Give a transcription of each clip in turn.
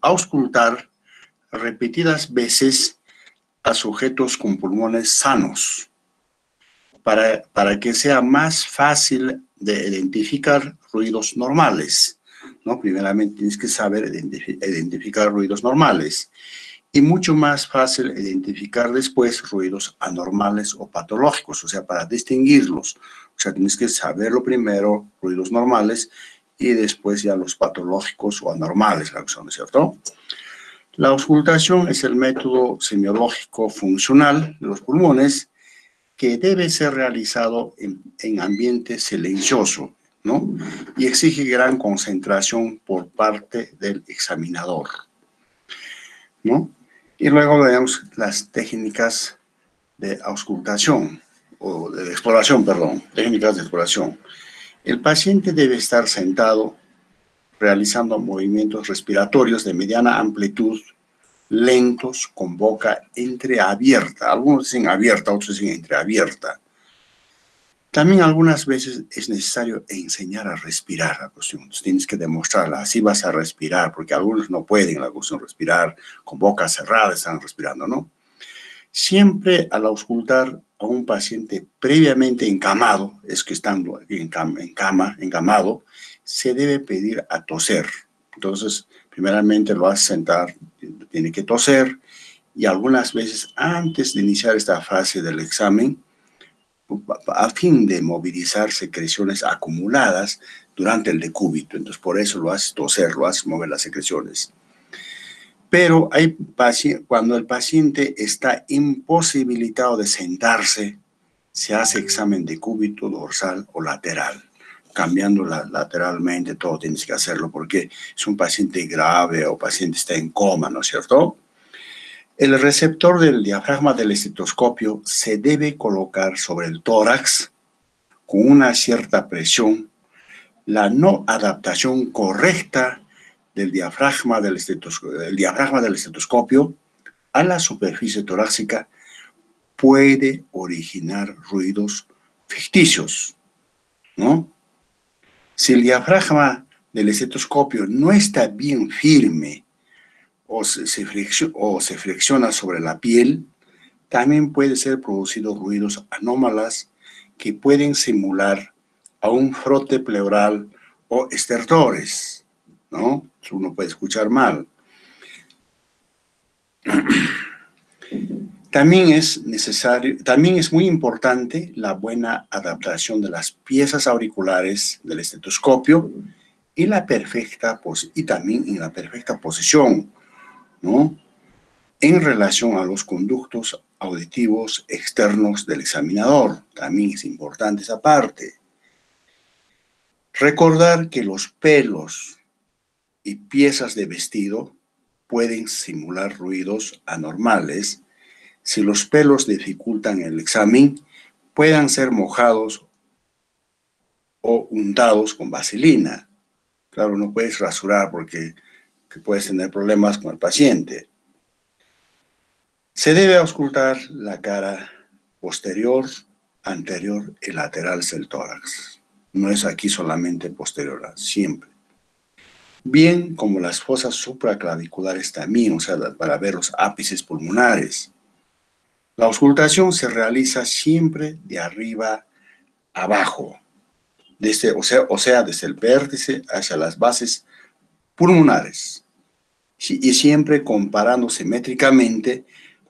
auscultar repetidas veces a sujetos con pulmones sanos para, para que sea más fácil de identificar ruidos normales. ¿no? Primeramente tienes que saber identificar ruidos normales y mucho más fácil identificar después ruidos anormales o patológicos, o sea, para distinguirlos. O sea, tienes que saberlo primero, ruidos normales, y después ya los patológicos o anormales, ¿no es cierto? La auscultación es el método semiológico funcional de los pulmones que debe ser realizado en, en ambiente silencioso, ¿no? Y exige gran concentración por parte del examinador, ¿no? Y luego vemos las técnicas de auscultación, o de exploración, perdón, técnicas de exploración. El paciente debe estar sentado realizando movimientos respiratorios de mediana amplitud, lentos, con boca entreabierta. Algunos dicen abierta, otros dicen entreabierta. También algunas veces es necesario enseñar a respirar la cuestión. tienes que demostrarla, así vas a respirar, porque algunos no pueden la cuestión respirar con boca cerrada, están respirando, ¿no? Siempre al auscultar a un paciente previamente encamado, es que estando en cama, en cama, encamado, se debe pedir a toser. Entonces, primeramente lo a sentar, tiene que toser, y algunas veces antes de iniciar esta fase del examen, a fin de movilizar secreciones acumuladas durante el decúbito. Entonces, por eso lo haces toser, lo haces mover las secreciones. Pero hay cuando el paciente está imposibilitado de sentarse, se hace examen de cúbito dorsal o lateral. Cambiando lateralmente, todo tienes que hacerlo porque es un paciente grave o paciente está en coma, ¿no es cierto? El receptor del diafragma del estetoscopio se debe colocar sobre el tórax con una cierta presión. La no adaptación correcta del diafragma del, estetoscopio, a la superficie torácica puede originar ruidos ficticios, ¿no? Si el diafragma del estetoscopio no está bien firme o se, se flexiona sobre la piel, también puede ser producido ruidos anómalas que pueden simular a un frote pleural o estertores, ¿no? Uno puede escuchar mal. También es necesario, también es muy importante la buena adaptación de las piezas auriculares del estetoscopio y la perfecta y también en la perfecta posición ¿no? En relación a los conductos auditivos externos del examinador, también es importante esa parte. Recordar que los pelos y piezas de vestido pueden simular ruidos anormales. Si los pelos dificultan el examen, puedan ser mojados o untados con vaselina. Claro, no puedes rasurar porque que puedes tener problemas con el paciente. Se debe auscultar la cara posterior, anterior y lateral del tórax. No es aquí solamente posterior, siempre. Bien como las fosas supraclaviculares también, o sea, para ver los ápices pulmonares. La auscultación se realiza siempre de arriba abajo, desde, o, sea, o sea, desde el vértice hacia las bases pulmonares y siempre comparando simétricamente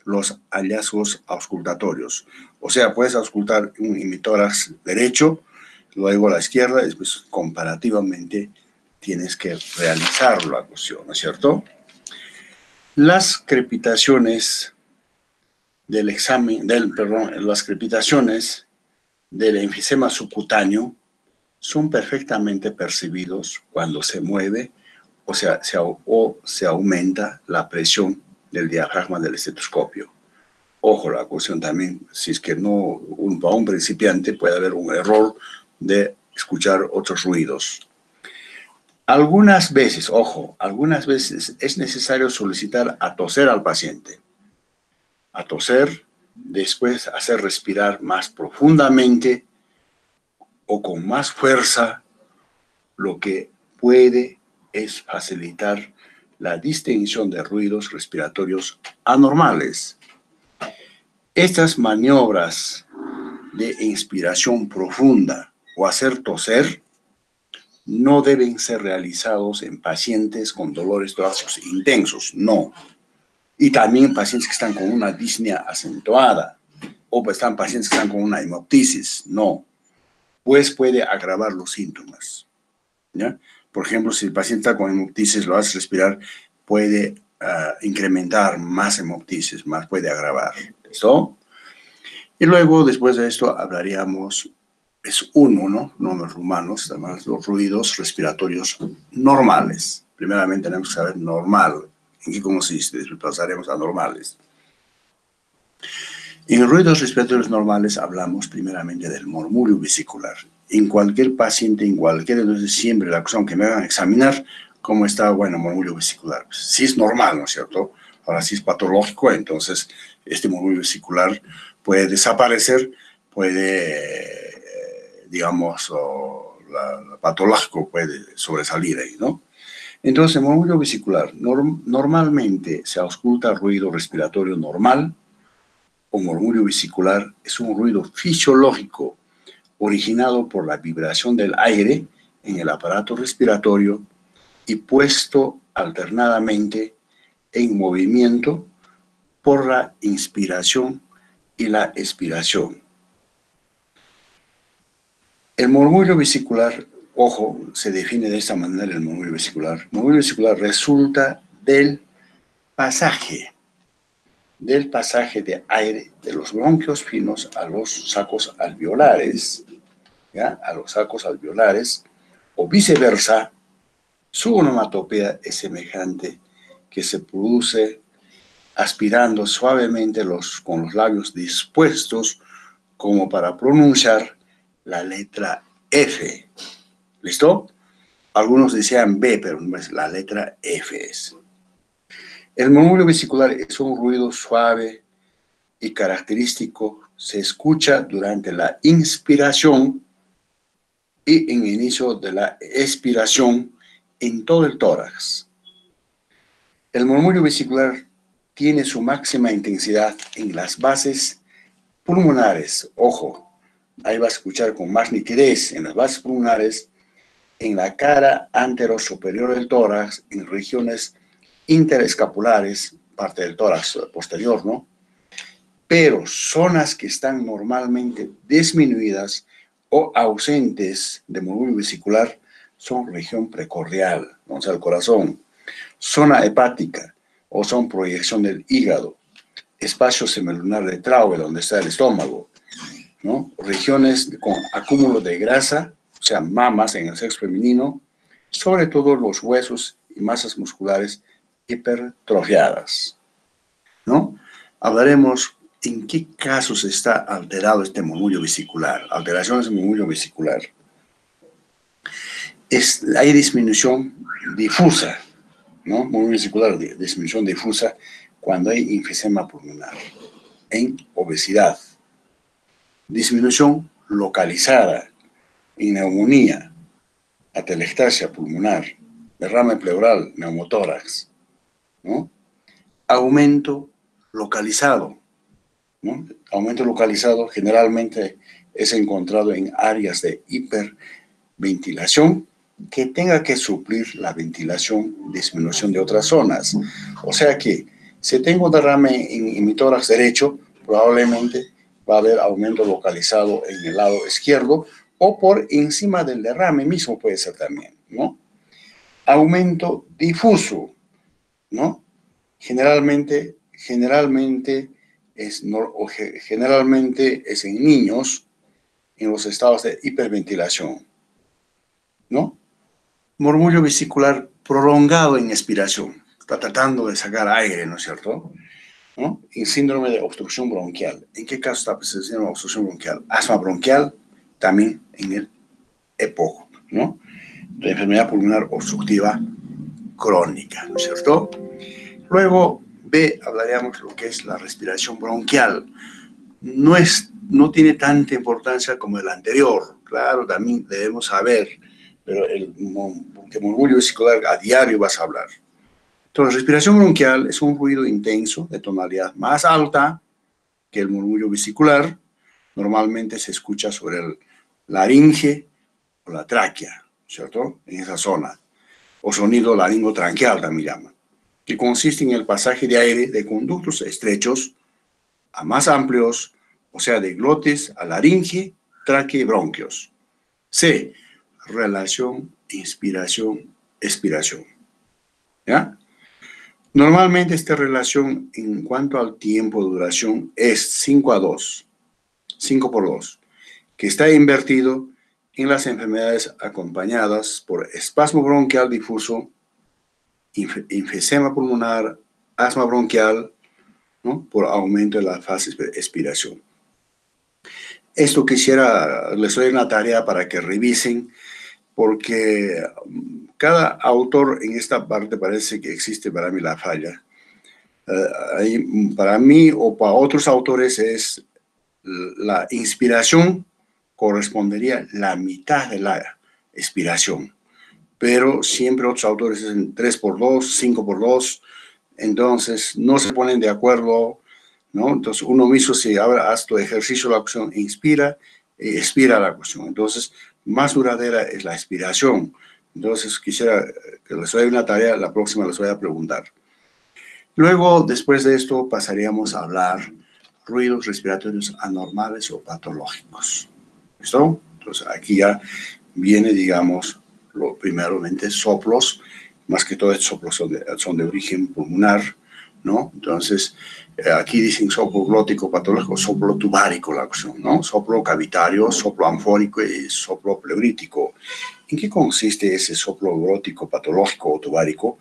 los hallazgos auscultatorios. O sea, puedes auscultar un emitórax derecho, luego a la izquierda, después comparativamente tienes que realizar la cuestión, ¿no es cierto? Las crepitaciones del examen, del, perdón, las crepitaciones del enfisema subcutáneo son perfectamente percibidos cuando se mueve o sea, se, aumenta la presión del diafragma del estetoscopio. Ojo, la cuestión también, si es que no, un, para un principiante puede haber un error de escuchar otros ruidos. Algunas veces, ojo, algunas veces es necesario solicitar a toser al paciente. A toser, después hacer respirar más profundamente o con más fuerza, lo que puede es facilitar la distinción de ruidos respiratorios anormales. Estas maniobras de inspiración profunda o hacer toser no deben ser realizados en pacientes con dolores torácicos intensos, no. Y también pacientes que están con una disnea acentuada o pues están pacientes que están con una hemoptisis, no. Pues puede agravar los síntomas. Por ejemplo, si el paciente está con hemoptisis, lo hace respirar, puede ah, incrementar más hemoptisis, más puede agravar. ¿Listo? Y luego, después de esto, hablaríamos es uno, ¿no? Números humanos, además los ruidos respiratorios normales. Primeramente tenemos que saber normal, en qué consiste, después pasaremos a normales. En ruidos respiratorios normales hablamos primeramente del murmullo vesicular. En cualquier paciente, en cualquier, entonces siempre la cuestión que me hagan examinar cómo está, bueno, murmullo vesicular. Pues, si es normal, ¿no es cierto? Ahora, si es patológico, entonces este murmullo vesicular puede desaparecer, puede digamos, la, patológico puede sobresalir ahí, ¿no? Entonces, murmullo vesicular, normalmente se ausculta ruido respiratorio normal o murmullo vesicular es un ruido fisiológico originado por la vibración del aire en el aparato respiratorio y puesto alternadamente en movimiento por la inspiración y la expiración. El murmullo vesicular, ojo, se define de esta manera el murmullo vesicular. El murmullo vesicular resulta del pasaje, del pasaje de aire de los bronquios finos a los sacos alveolares, ¿ya? a los sacos alveolares, o viceversa, su onomatopea es semejante que se produce aspirando suavemente los, con los labios dispuestos como para pronunciar la letra F. ¿Listo? Algunos decían B, pero no es la letra F es. El murmullo vesicular es un ruido suave y característico. Se escucha durante la inspiración y en inicio de la expiración en todo el tórax. El murmullo vesicular tiene su máxima intensidad en las bases pulmonares, ojo, ahí vas a escuchar con más nitidez en las bases pulmonares, en la cara antero superior del tórax, en regiones interescapulares, parte del tórax posterior, ¿no? Pero zonas que están normalmente disminuidas o ausentes de murmullo vesicular son región precordial, o sea, el corazón, zona hepática o son proyección del hígado, espacio semilunar de Traube, donde está el estómago, Regiones con acúmulo de grasa, o sea, mamas en el sexo femenino, sobre todo los huesos y masas musculares hipertrofiadas, ¿no? Hablaremos en qué casos está alterado este murmullo vesicular, alteraciones del murmullo vesicular. Es, hay disminución difusa, ¿no? Murmullo vesicular, disminución difusa cuando hay enfisema pulmonar, en obesidad, disminución localizada en neumonía, atelectasia pulmonar, derrame pleural, neumotórax. Aumento localizado. Aumento localizado generalmente es encontrado en áreas de hiperventilación que tenga que suplir la ventilación, disminución de otras zonas. O sea que si tengo derrame en, en mi tórax derecho, probablemente va a haber aumento localizado en el lado izquierdo o por encima del derrame mismo puede ser también, ¿no? Aumento difuso, ¿no? Generalmente, generalmente es, no, generalmente es en niños en los estados de hiperventilación, ¿no? Murmullo vesicular prolongado en expiración, está tratando de sacar aire, ¿no es cierto? ¿No? Síndrome de obstrucción bronquial. ¿En qué caso está presente síndrome de obstrucción bronquial? Asma bronquial, también en el EPOC, ¿no? Enfermedad pulmonar obstructiva crónica, ¿no es cierto? Luego, B, hablaríamos lo que es la respiración bronquial. No, es, no tiene tanta importancia como el anterior, claro, también debemos saber, pero el que murmullo a diario vas a hablar. Entonces, respiración bronquial es un ruido intenso de tonalidad más alta que el murmullo vesicular. Normalmente se escucha sobre el laringe o la tráquea, ¿cierto? En esa zona. O sonido laringotranqueal también llaman, que consiste en el pasaje de aire de conductos estrechos a más amplios, o sea, de glotes a laringe, tráquea y bronquios. C. Relación inspiración, expiración. ¿Ya? Normalmente esta relación en cuanto al tiempo de duración es 5 a 2, 5 por 2, que está invertido en las enfermedades acompañadas por espasmo bronquial difuso, enfisema pulmonar, asma bronquial, por aumento de la fase de expiración. Esto quisiera, les doy una tarea para que revisen, porque cada autor en esta parte parece que existe para mí la falla. Eh, para mí o para otros autores es la inspiración correspondería la mitad de la expiración. Pero siempre otros autores dicen 3 por 2, 5 por 2, entonces no se ponen de acuerdo, ¿no? Entonces uno mismo si ahora haz tu ejercicio la acción, inspira y expira la cuestión. Entonces, más duradera es la expiración. Entonces, quisiera que les doy una tarea, la próxima les voy a preguntar. Luego, después de esto, pasaríamos a hablar ruidos respiratorios anormales o patológicos. ¿Listo? Entonces aquí ya viene, digamos, lo primeramente soplos, más que todo estos soplos son de, son origen pulmonar, ¿no? Entonces, eh, aquí dicen soplo glótico patológico, soplo tubárico la opción, ¿no? Soplo cavitario, soplo anfórico y soplo pleurítico. ¿En qué consiste ese soplo glótico patológico o tubárico?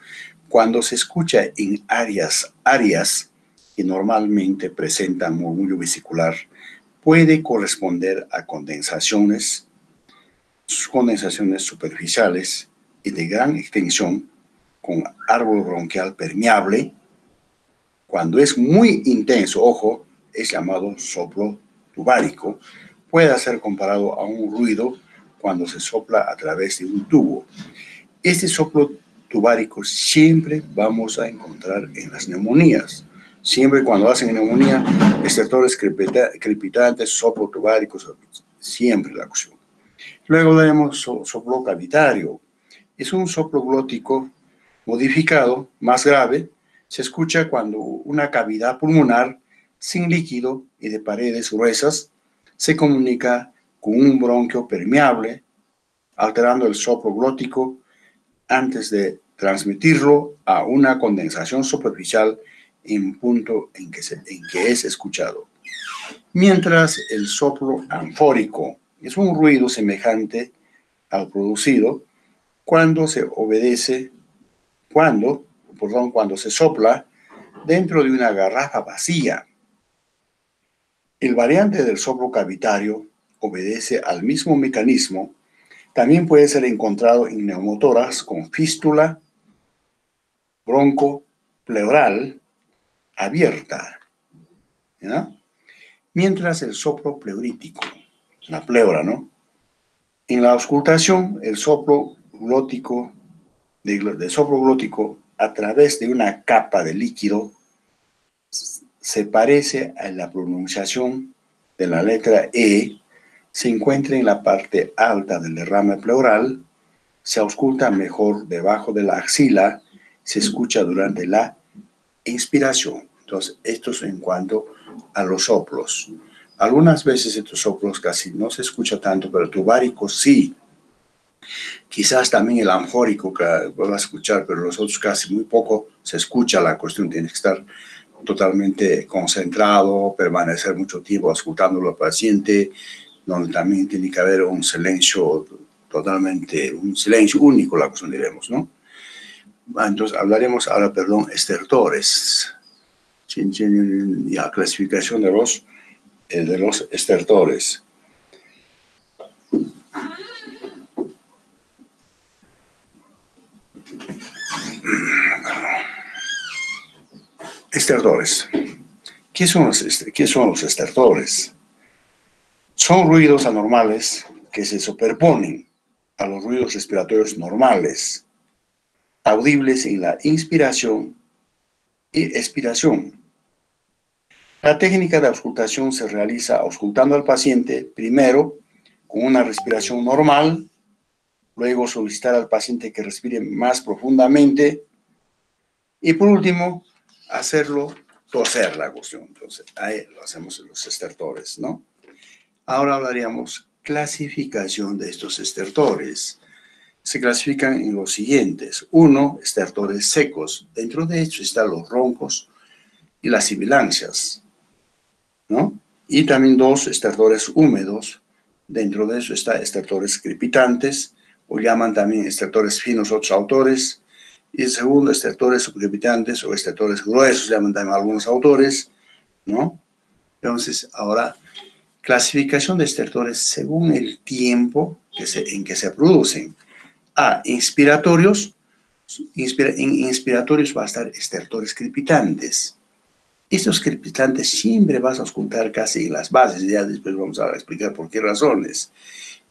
Cuando se escucha en áreas, áreas que normalmente presentan murmullo vesicular, puede corresponder a condensaciones, condensaciones superficiales y de gran extensión con árbol bronquial permeable. Cuando es muy intenso, ojo, es llamado soplo tubárico. Puede ser comparado a un ruido cuando se sopla a través de un tubo. Este soplo tubárico siempre vamos a encontrar en las neumonías Siempre cuando hacen neumonía, estertores crepitantes, soplo tubáricos, siempre la acción. Luego tenemos soplo cavitario. Es un soplo glótico modificado, más grave. Se escucha cuando una cavidad pulmonar sin líquido y de paredes gruesas se comunica con un bronquio permeable, alterando el soplo glótico antes de transmitirlo a una condensación superficial en punto en que, es escuchado. Mientras el soplo anfórico es un ruido semejante al producido cuando se obedece, cuando, perdón, cuando se sopla dentro de una garrafa vacía. El variante del soplo cavitario obedece al mismo mecanismo. También puede ser encontrado en neumotoras con fístula, bronco, pleural, abierta. Mientras el soplo pleurítico, la pleura, ¿no? En la auscultación, el soplo glótico, de, soplo glótico a través de una capa de líquido se parece a la pronunciación de la letra E, se encuentra en la parte alta del derrame pleural, se ausculta mejor debajo de la axila, se escucha durante la inspiración. Entonces, esto es en cuanto a los soplos. Algunas veces estos soplos casi no se escucha tanto, pero el tubárico sí. Quizás también el anfórico que va a escuchar, pero los otros casi muy poco se escucha. La cuestión tiene que estar totalmente concentrado, permanecer mucho tiempo escuchándolo al paciente, donde también tiene que haber un silencio totalmente, un silencio único, la cuestión diremos, ¿no? Entonces hablaremos ahora, perdón, estertores. La clasificación de los, eh, de los estertores. Estertores. ¿Qué son los, ¿Qué son los estertores? Son ruidos anormales que se superponen a los ruidos respiratorios normales audibles en la inspiración y expiración. La técnica de auscultación se realiza auscultando al paciente primero con una respiración normal, luego solicitar al paciente que respire más profundamente y por último hacerlo toser la cuestión. Entonces, ahí lo hacemos en los estertores, ¿no? Ahora hablaríamos clasificación de estos estertores. Se clasifican en los siguientes. Uno, estertores secos. Dentro de estos están los roncos y las sibilancias, ¿no? Y también dos, estertores húmedos. Dentro de eso está estertores crepitantes, o llaman también estertores finos otros autores. Y segundo, estertores subcrepitantes o estertores gruesos, llaman también algunos autores, ¿no? Entonces, ahora Clasificación de estertores según el tiempo que se, en que se producen. A. Inspiratorios. en inspiratorios va a estar estertores crepitantes. Estos crepitantes siempre vas a ocultar casi en las bases, ya después vamos a explicar por qué razones.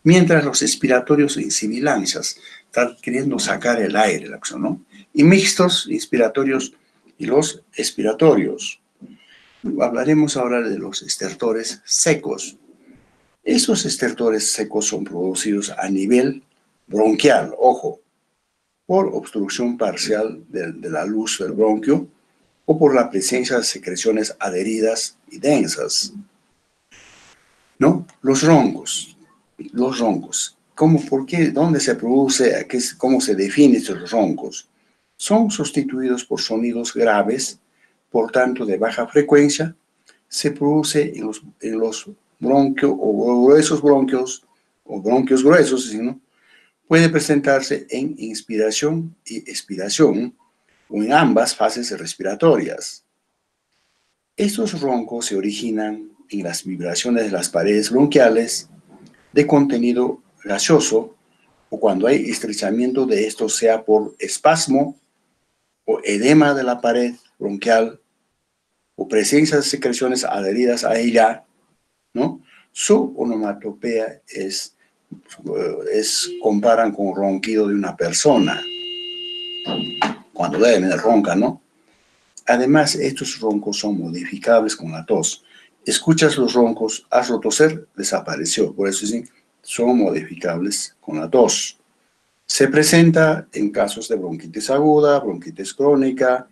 Mientras los expiratorios en sibilancias están queriendo sacar el aire, ¿no? Y mixtos, inspiratorios y los expiratorios hablaremos ahora de los estertores secos. Esos estertores secos son producidos a nivel bronquial, ojo, por obstrucción parcial de, la luz del bronquio o por la presencia de secreciones adheridas y densas. ¿No? Los roncos, los roncos. ¿Cómo, por qué, dónde se produce, cómo se definen estos roncos? Son sustituidos por sonidos graves por tanto de baja frecuencia, se produce en los, bronquios o gruesos bronquios o bronquios gruesos, ¿no? puede presentarse en inspiración y expiración o en ambas fases respiratorias. Estos roncos se originan en las vibraciones de las paredes bronquiales de contenido gaseoso o cuando hay estrechamiento de estos, sea por espasmo o edema de la pared bronquial o presencia de secreciones adheridas a ella, ¿no? Su onomatopea es, es comparan con ronquido de una persona, cuando debe ronca, ¿no? Además, estos roncos son modificables con la tos. Escuchas los roncos, hazlo toser, desapareció. Por eso sí, son modificables con la tos. Se presenta en casos de bronquitis aguda, bronquitis crónica,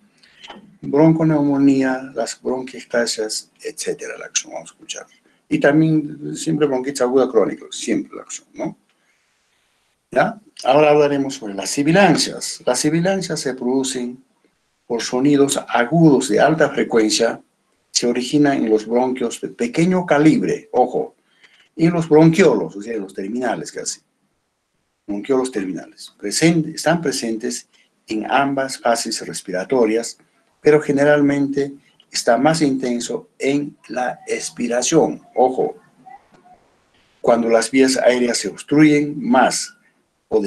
bronconeumonía, las bronquiectasias, etcétera, la acción, vamos a escuchar. Y también siempre bronquitis aguda crónica, siempre la acción, ¿no? ¿Ya? Ahora hablaremos sobre las sibilancias. Las sibilancias se producen por sonidos agudos de alta frecuencia, se originan en los bronquios de pequeño calibre, ojo, y en los bronquiolos, o sea, en los terminales casi. Bronquiolos terminales. están presentes en ambas fases respiratorias, pero generalmente está más intenso en la expiración. Ojo, cuando las vías aéreas se obstruyen más o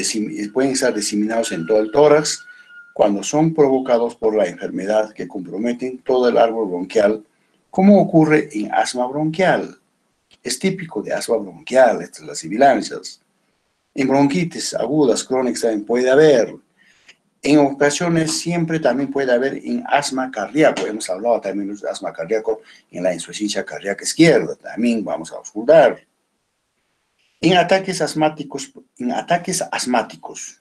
pueden estar diseminados en todo el tórax, cuando son provocados por la enfermedad que comprometen todo el árbol bronquial, como ocurre en asma bronquial. Es típico de asma bronquial, estas las sibilancias. En bronquitis agudas crónicas también puede haber, en ocasiones siempre también puede haber en asma cardíaco, hemos hablado también de asma cardíaco en la insuficiencia cardíaca izquierda, también vamos a auscultar. En ataques asmáticos, en ataques asmáticos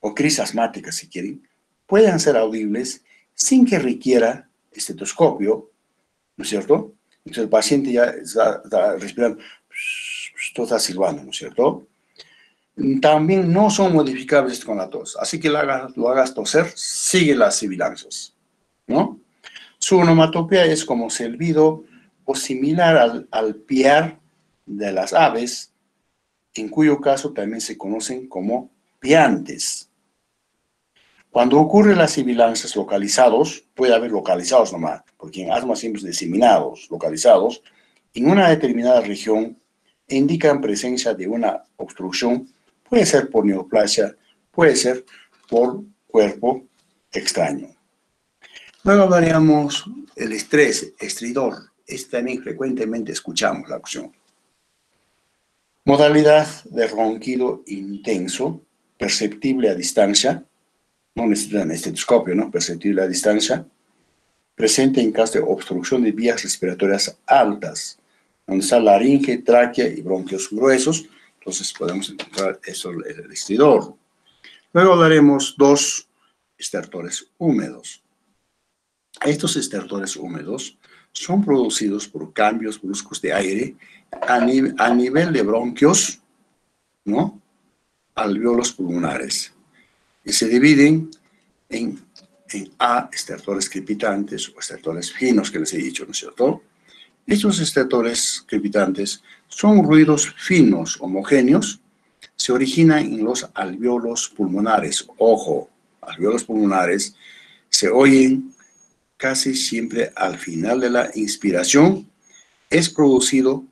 o crisis asmáticas si quieren, pueden ser audibles sin que requiera estetoscopio, ¿no es cierto? Entonces el paciente ya está, respirando, todo está silbando, ¿no es cierto? También no son modificables con la tos. Así que lo hagas, toser, sigue las sibilancias, ¿no? Su onomatopea es como silbido o similar al, al piar de las aves, en cuyo caso también se conocen como piantes. Cuando ocurren las sibilancias localizados, puede haber localizados nomás, porque en asma siempre es diseminados, localizados, en una determinada región indican presencia de una obstrucción Puede ser por neoplasia, puede ser por cuerpo extraño. Luego hablaríamos el estrés estridor. Este también frecuentemente escuchamos la opción. Modalidad de ronquido intenso, perceptible a distancia, no necesitan estetoscopio, ¿no? Perceptible a distancia. Presente en caso de obstrucción de vías respiratorias altas, donde está laringe, tráquea y bronquios gruesos. Entonces podemos encontrar eso en el estridor. Luego hablaremos dos estertores húmedos. Estos estertores húmedos son producidos por cambios bruscos de aire a, a nivel de bronquios, ¿no? Alveolos pulmonares. Y se dividen en, en A, estertores crepitantes o estertores finos, que les he dicho, ¿no es cierto? Estos estertores crepitantes son ruidos finos, homogéneos, se originan en los alveolos pulmonares. Ojo, alveolos pulmonares se oyen casi siempre al final de la inspiración, es producido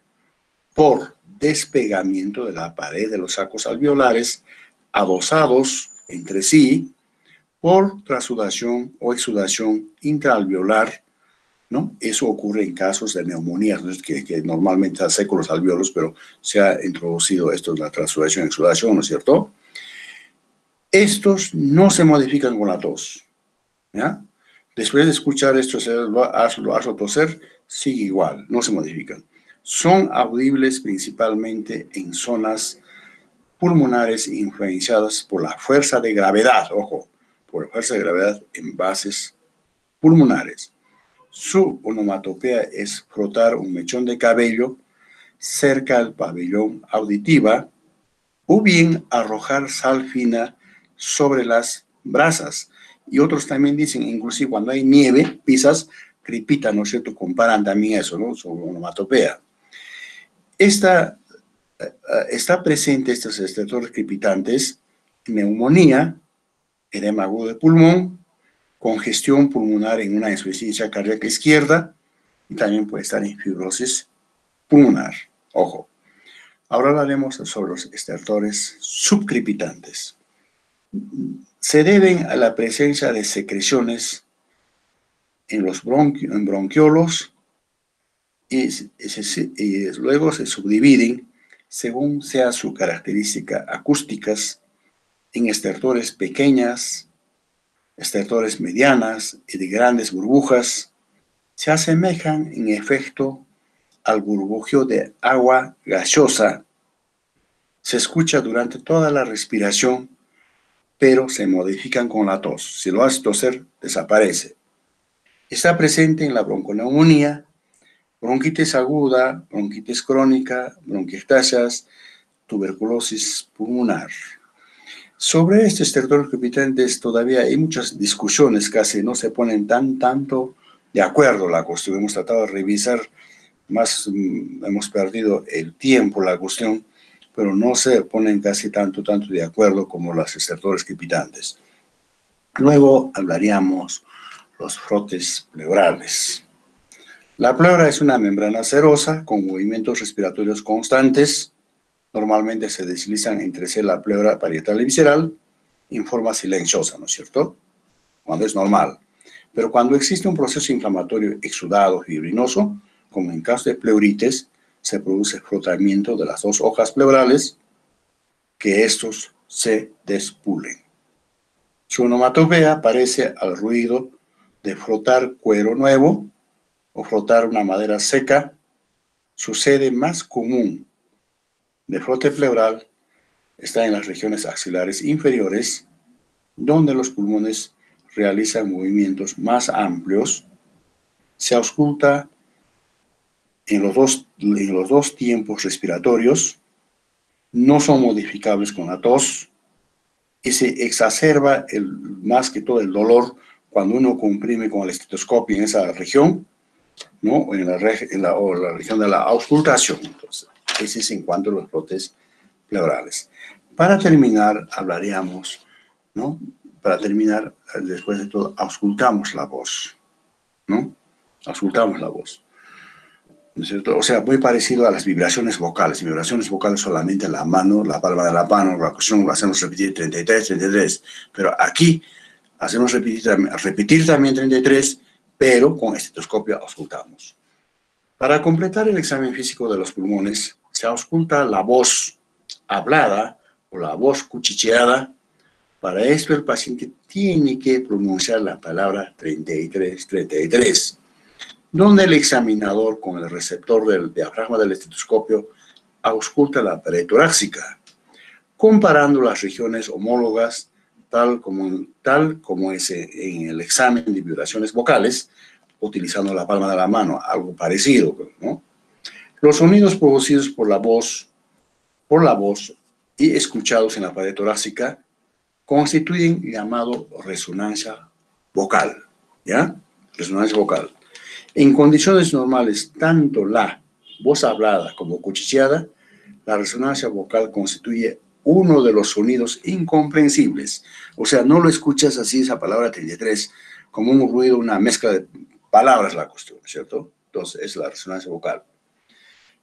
por despegamiento de la pared de los sacos alveolares adosados entre sí por trasudación o exudación intraalveolar, ¿no? Eso ocurre en casos de neumonía, que, que, normalmente hace con los alveolos, pero se ha introducido esto en la trasudación y exudación, ¿no es cierto? Estos no se modifican con la tos. Después de escuchar esto, hazlo, hazlo toser, sigue igual, no se modifican. Son audibles principalmente en zonas pulmonares influenciadas por la fuerza de gravedad, ojo, por la fuerza de gravedad en bases pulmonares. Su onomatopea es frotar un mechón de cabello cerca al pabellón auditiva o bien arrojar sal fina sobre las brasas y otros también dicen, inclusive cuando hay nieve, pisas, cripita, ¿no es cierto? Comparan también eso, ¿no? Su onomatopea. Esta, eh, está presente estos estertores crepitantes, neumonía, edema de pulmón, congestión pulmonar en una insuficiencia cardíaca izquierda y también puede estar en fibrosis pulmonar. Ojo. Ahora hablaremos sobre los estertores subcrepitantes se deben a la presencia de secreciones en los en bronquiolos y, luego se subdividen según sea su característica acústicas en estertores pequeñas, estertores medianas y de grandes burbujas, se asemejan en efecto al burbujeo de agua gaseosa. Se escucha durante toda la respiración pero se modifican con la tos. Si lo haces toser, desaparece. Está presente en la bronconeumonía, bronquitis aguda, bronquitis crónica, bronquiectasias, tuberculosis pulmonar. Sobre este estertor crepitantes todavía hay muchas discusiones, casi no se ponen tan tanto de acuerdo la cuestión. Hemos tratado de revisar más, mm, hemos perdido el tiempo la cuestión, pero no se ponen casi tanto, tanto de acuerdo como los estertores crepitantes. Luego hablaríamos los frotes pleurales. La pleura es una membrana cerosa con movimientos respiratorios constantes. Normalmente se deslizan entre la pleura parietal y visceral en forma silenciosa, ¿no es cierto? Cuando es normal. Pero cuando existe un proceso inflamatorio exudado, fibrinoso, como en caso de pleuritis, se produce frotamiento de las dos hojas pleurales, que estos se despulen. Su onomatopea parece al ruido de frotar cuero nuevo o frotar una madera seca. Su sede más común de frote pleural está en las regiones axilares inferiores, donde los pulmones realizan movimientos más amplios. Se ausculta en los dos, en los dos tiempos respiratorios, no son modificables con la tos y se exacerba el, más que todo el dolor cuando uno comprime con el estetoscopio en esa región, ¿no? En la, en la, o la región de la auscultación. Entonces, es en cuanto a los brotes pleurales. Para terminar, hablaríamos, ¿no? Para terminar, después de todo, auscultamos la voz, ¿no? Auscultamos la voz. O sea, muy parecido a las vibraciones vocales. Vibraciones vocales solamente la mano, la palma de la mano, la cuestión lo hacemos repetir 33, 33. Pero aquí hacemos repetir, repetir también 33, pero con estetoscopio auscultamos. Para completar el examen físico de los pulmones, se ausculta la voz hablada o la voz cuchicheada Para esto el paciente tiene que pronunciar la palabra 33, 33, donde el examinador con el receptor del diafragma del estetoscopio ausculta la pared torácica, comparando las regiones homólogas tal como, tal como es en el examen de vibraciones vocales, utilizando la palma de la mano, algo parecido, ¿no? Los sonidos producidos por la voz, por la voz y escuchados en la pared torácica constituyen llamado resonancia vocal, ¿ya? Resonancia vocal. En condiciones normales, tanto la voz hablada como cuchicheada, la resonancia vocal constituye uno de los sonidos incomprensibles. O sea, no lo escuchas así esa palabra 33 como un ruido, una mezcla de palabras la cuestión, ¿cierto? Entonces es la resonancia vocal.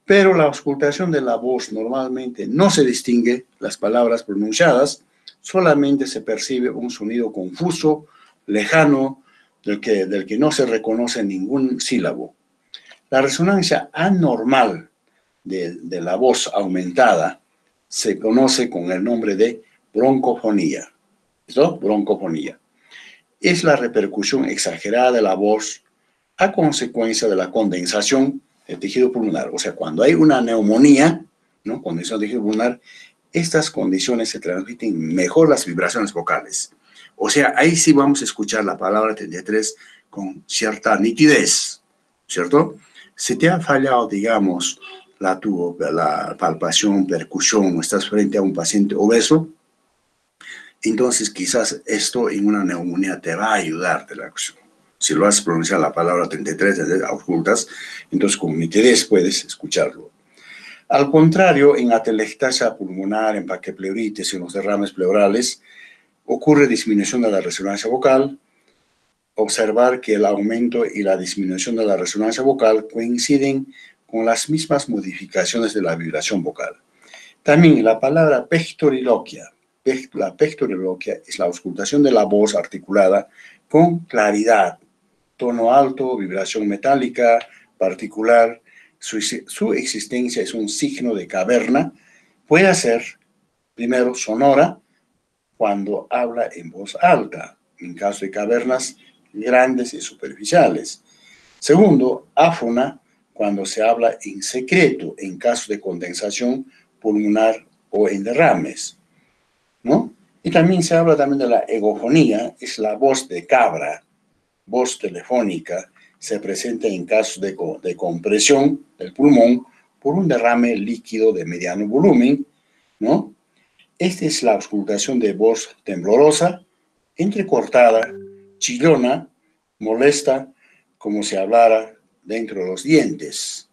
Pero la auscultación de la voz normalmente no se distingue las palabras pronunciadas, solamente se percibe un sonido confuso, lejano, del que, del que no se reconoce ningún sílabo. La resonancia anormal de, la voz aumentada se conoce con el nombre de broncofonía. ¿Esto? Broncofonía. Es la repercusión exagerada de la voz a consecuencia de la condensación del tejido pulmonar. O sea, cuando hay una neumonía, ¿no? Condensación del tejido pulmonar, estas condiciones se transmiten mejor las vibraciones vocales. O sea, ahí sí vamos a escuchar la palabra 33 con cierta nitidez, ¿cierto? Si te ha fallado, digamos, la, tu, la palpación, percusión, estás frente a un paciente obeso, entonces quizás esto en una neumonía te va a ayudar de la acción. Si lo has pronunciado la palabra 33, ocultas, entonces con nitidez puedes escucharlo. Al contrario, en atelectasia pulmonar, en paquepleuritis y en los derrames pleurales, ocurre disminución de la resonancia vocal. Observar que el aumento y la disminución de la resonancia vocal coinciden con las mismas modificaciones de la vibración vocal. También la palabra pectoriloquia. La pectoriloquia es la auscultación de la voz articulada con claridad, tono alto, vibración metálica, particular. Su, su existencia es un signo de caverna. Puede ser, primero, sonora, cuando habla en voz alta, en caso de cavernas grandes y superficiales. Segundo, áfona, cuando se habla en secreto en caso de condensación pulmonar o en derrames, ¿no? Y también se habla también de la egofonía, es la voz de cabra, voz telefónica, se presenta en caso de, de compresión del pulmón por un derrame líquido de mediano volumen, ¿no? Esta es la auscultación de voz temblorosa, entrecortada, chillona, molesta, como si hablara dentro de los dientes,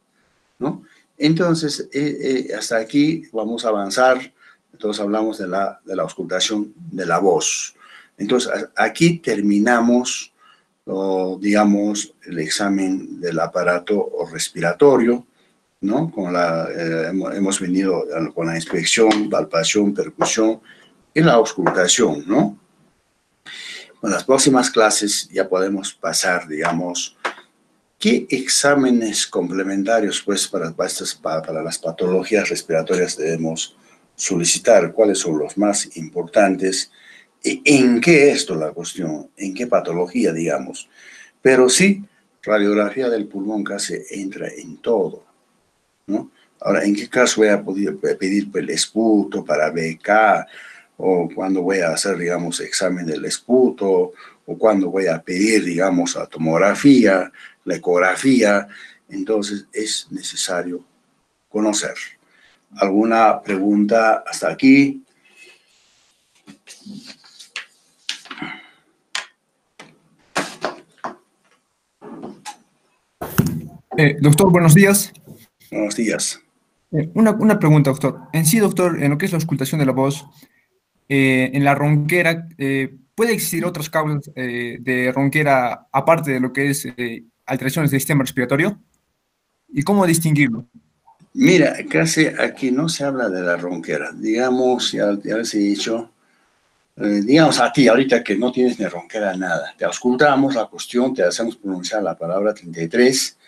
¿no? Entonces, eh, eh, hasta aquí vamos a avanzar. Entonces hablamos de la, de la auscultación de la voz. Entonces, aquí terminamos, digamos, el examen del aparato respiratorio, ¿no? Con la, eh, hemos venido con la inspección, palpación, percusión y la auscultación, ¿no? En las próximas clases ya podemos pasar, digamos, ¿Qué exámenes complementarios, pues, para, para, las patologías respiratorias debemos solicitar? ¿Cuáles son los más importantes? ¿En qué esto la cuestión? ¿En qué patología, digamos? Pero sí, radiografía del pulmón casi entra en todo, ¿no? Ahora, ¿en qué caso voy a poder pedir el esputo para BK? ¿O cuando voy a hacer, digamos, examen del esputo? ¿O cuando voy a pedir, digamos, la tomografía? la ecografía, entonces es necesario conocer. ¿Alguna pregunta hasta aquí? Eh, doctor, buenos días. Buenos días. Eh, una, pregunta, doctor. En sí, doctor, en lo que es la auscultación de la voz, eh, en la ronquera, ¿puede existir otras causas de ronquera aparte de lo que es alteraciones del sistema respiratorio? ¿Y cómo distinguirlo? Mira, casi aquí no se habla de la ronquera. Digamos, ya, les he dicho, eh, digamos a ti ahorita que no tienes ni ronquera nada, te auscultamos la cuestión, te hacemos pronunciar la palabra 33,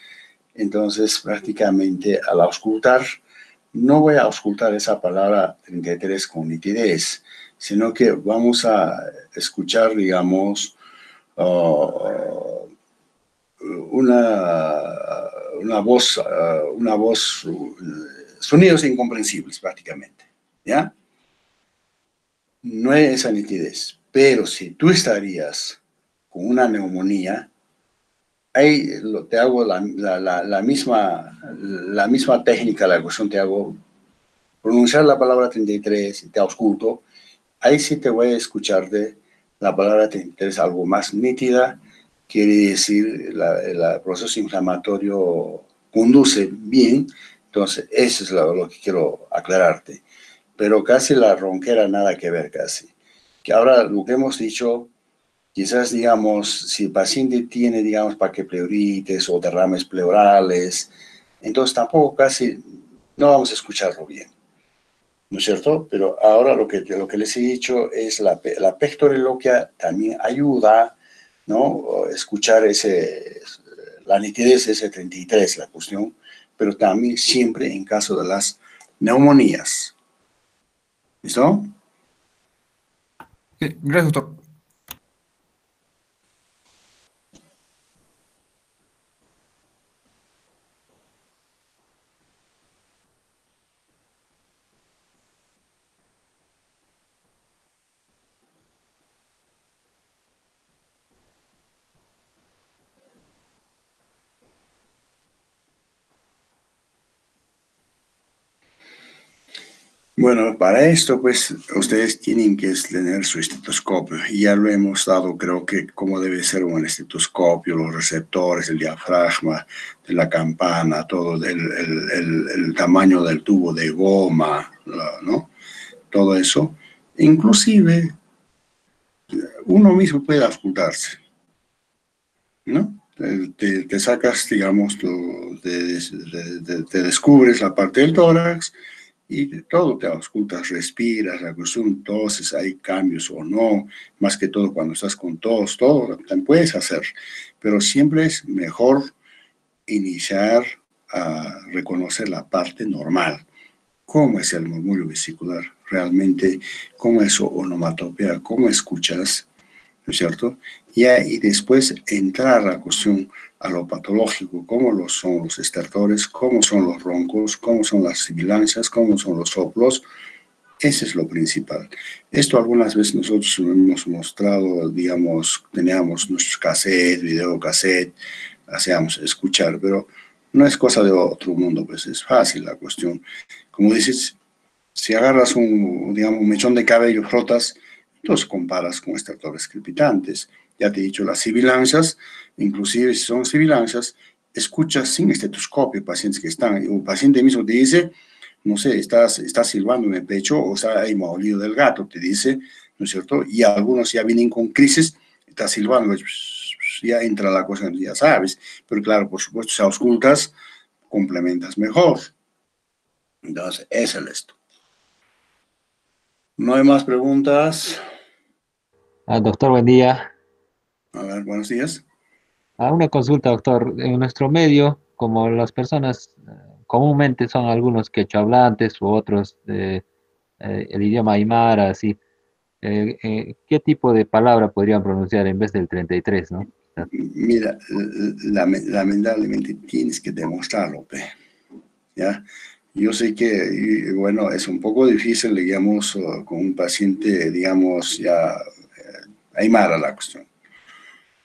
entonces prácticamente al auscultar, no voy a auscultar esa palabra 33 con nitidez, sino que vamos a escuchar, digamos, uh, una, una voz, uh, una voz, sonidos incomprensibles prácticamente, ¿ya? No es esa nitidez, pero si tú estarías con una neumonía, ahí te hago la, la, misma, la misma técnica, la cuestión te hago pronunciar la palabra 33 y te ausculto, ahí sí te voy a escuchar de la palabra 33 algo más nítida, quiere decir la, el proceso inflamatorio conduce bien, entonces eso es lo, que quiero aclararte. Pero casi la ronquera nada que ver casi. Que ahora lo que hemos dicho, quizás digamos, si el paciente tiene, digamos, pleuritis o derrames pleurales, entonces tampoco casi no vamos a escucharlo bien. ¿no es cierto? Pero ahora lo que, lo que les he dicho es la, la pectoreloquia también ayuda, ¿no? Escuchar ese, la nitidez ese 33, la cuestión, pero también siempre en caso de las neumonías. ¿Listo? Gracias, doctor. Bueno, para esto, pues, ustedes tienen que tener su estetoscopio. Ya lo hemos dado, creo que cómo debe ser un estetoscopio, los receptores, el diafragma, de la campana, todo, el, el, el, tamaño del tubo de goma, ¿no? Todo eso. Inclusive, uno mismo puede auscultarse, ¿no? Te, sacas, digamos, te descubres la parte del tórax, y todo te auscultas, respiras, la cuestión toses, hay cambios o no, más que todo cuando estás con tos, todo también puedes hacer, pero siempre es mejor iniciar a reconocer la parte normal, cómo es el murmullo vesicular, realmente cómo es su onomatopea, cómo escuchas, ¿no es cierto? Y después entrar a la cuestión a lo patológico, cómo lo son los estertores, cómo son los roncos, cómo son las sibilancias, cómo son los soplos. Ese es lo principal. Esto algunas veces nosotros hemos mostrado, digamos, teníamos nuestros cassettes, videocassette, hacíamos escuchar, pero no es cosa de otro mundo, pues es fácil la cuestión. Como dices, si agarras un, digamos, mechón de cabello, frotas, entonces comparas con estertores crepitantes. Ya te he dicho, las sibilancias, inclusive si son sibilancias, escuchas sin estetoscopio pacientes que están, un paciente mismo te dice, no sé, estás, estás silbando en el pecho o está ahí molido del gato, te dice, ¿no es cierto? Y algunos ya vienen con crisis, está silbando, ya entra la cosa, ya sabes, pero claro, por supuesto, si auscultas, complementas mejor. Entonces, es el esto. ¿No hay más preguntas? Ah, doctor, buen día. A ver, buenos días. A una consulta, doctor. En nuestro medio, como las personas eh, comúnmente son algunos quechohablantes u otros de eh, el idioma aymara, así, eh, ¿qué tipo de palabra podrían pronunciar en vez del 33, no? Mira, lamentablemente tienes que demostrarlo, ¿ya? Yo sé que, bueno, es un poco difícil, digamos, con un paciente, digamos, ya aymara la cuestión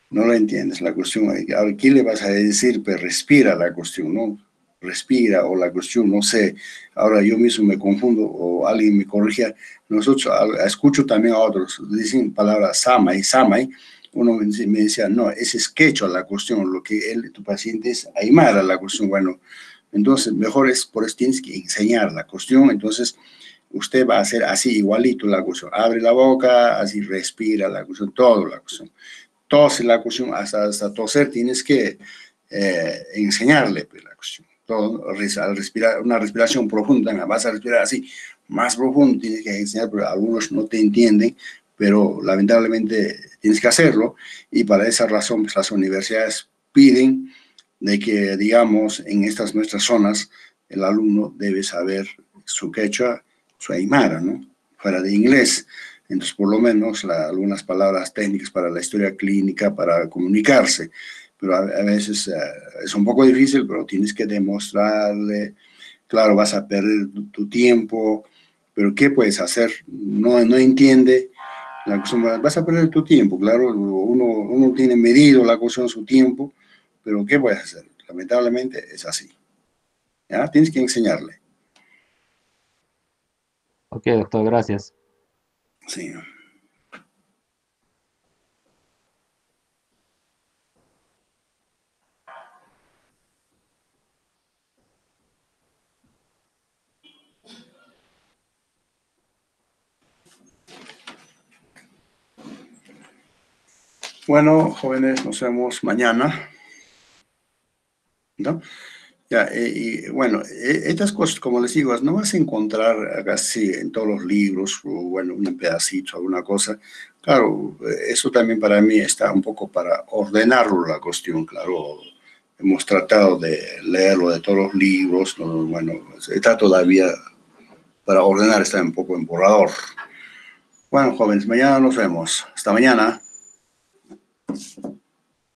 no lo entiendes, la cuestión, ahora, ¿qué le vas a decir? Pues respira la cuestión, ¿no? Respira o la cuestión, no sé. Ahora yo mismo me confundo o alguien me corrige. Nosotros escucho también a otros, dicen palabras samai, samai. Uno me decía, no, ese es quechua la cuestión, lo que él, tu paciente es aymara la cuestión. Bueno, entonces mejor es, por eso tienes que enseñar la cuestión. Entonces, usted va a hacer así igualito la cuestión. Abre la boca, así respira la cuestión, todo la cuestión tose la cuestión, hasta, hasta toser tienes que eh, enseñarle pues, la cuestión. Todo, al respirar, una respiración profunda, vas a respirar así, más profundo, tienes que enseñar, pero algunos no te entienden, pero lamentablemente tienes que hacerlo y para esa razón pues, las universidades piden de que, digamos, en estas nuestras zonas, el alumno debe saber su quechua, su aymara, ¿no? Fuera de inglés. Entonces, por lo menos, algunas palabras técnicas para la historia clínica, para comunicarse. Pero a, veces eh, es un poco difícil, pero tienes que demostrarle, claro, vas a perder tu, tiempo, pero ¿qué puedes hacer? No, no entiende. La vas a perder tu tiempo, claro, uno, uno tiene medido la cuestión su tiempo, pero ¿qué puedes hacer? Lamentablemente es así. Tienes que enseñarle. Ok, doctor, gracias. Sí. Bueno, jóvenes, nos vemos mañana. ¿No? Ya, eh, y bueno, e, estas cosas, como les digo, no vas a encontrar así en todos los libros, o bueno, un pedacito, alguna cosa. Claro, eso también para mí está un poco para ordenarlo la cuestión, claro. Hemos tratado de leerlo de todos los libros, bueno, está todavía para ordenar, está un poco en. Bueno, jóvenes, mañana nos vemos. Hasta mañana.